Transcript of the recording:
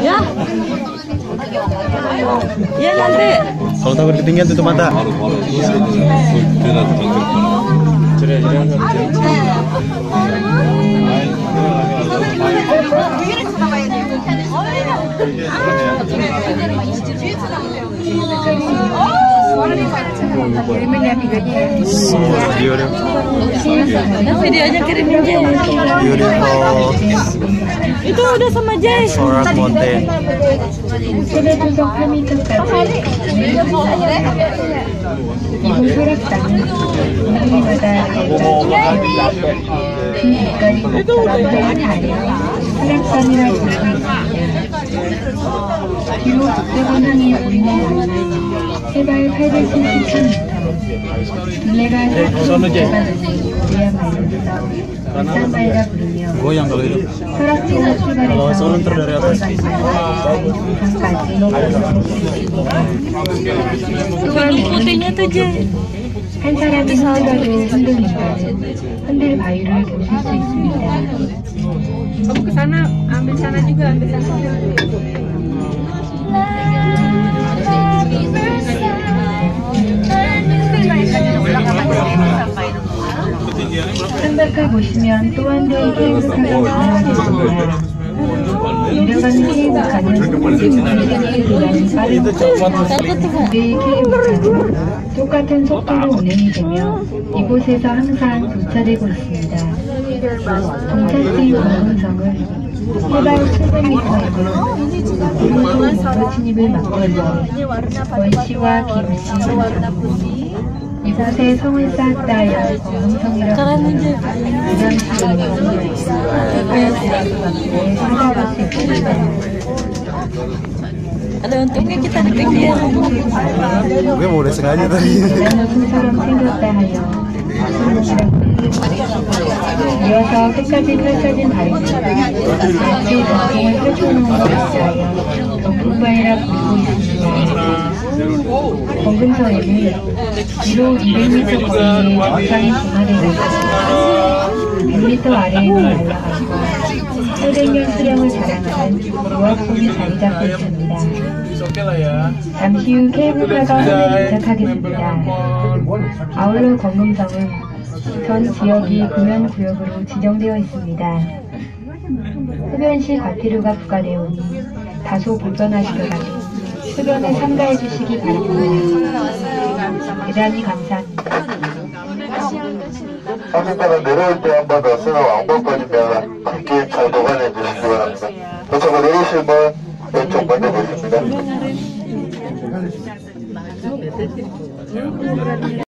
Ya. Ya nanti. Kalau takut ketinggian tutup mata. videonya itu udah sama Jay itu udah 파미터까지 이곳 혈액단은 우리마다 빈빛깔이 복잡하게 다려 혈액단이라 부르고 있습니다. 비록 북대본항이 보이는 곳은 해발 870m 둘레가 혈액단을 그야말로 싼바이라 부르며 Goyang kalau itu. 설악지나 Kalau 출발해서 surrender dari atas. Putihnya tuh Jay. 한 사람이 흔들어도 흔들리면 흔들 바위를 보실 수 있습니다. Kamu ke sana, ambil sana juga, ambil sana juga. 창밖을 보시면 또한 대의 케이블카가 지나가게 됩니다. 내려가는 케이블카는 우리에게 대단히 빠릅니다. 케이블카는 똑같은 속도로 운행이 되며 이곳에서 항상 도착되고 있습니다. 동탄시 원금성은 해발 700m이고 오른쪽 원도 침입을 막고 있는 원시와 김씨 이곳에 성을 쌓았다 하여 검성이라고 부르는 수 있습니다. Ada untungnya kita di pinggir. Gue mau udah sengaja tadi. 대단한 손처럼 생겼다 하여 이어서 끝까지 펼쳐진 바위는 같이 전통을 펼쳐놓은 것에 하여 경풍바위라 부르고 있습니다. 검금성에는 위로 200m 거리의 정상이 분화되고 있습니다. 100m 아래에는 올라가고 800년 수령을 자랑하는 유학송이 자리 잡고 있습니다. 잠시 후 케이블카가 하늘에 도착하겠습니다. 아울러 검금성은 전 지역이 금연구역으로 지정되어 있습니다. 흡연시 과태료가 부과되어 오니 다소 불편하시더라도 흡연을 삼가해 주시기 바랍니다. 대단히 감사합니다. 상승가는 내려올 때 한 번 더 쓰는 왕복권이면 함께 잘 보관해 주시기 바랍니다. 도착을 내리실 분 왼쪽 먼저 보십니다.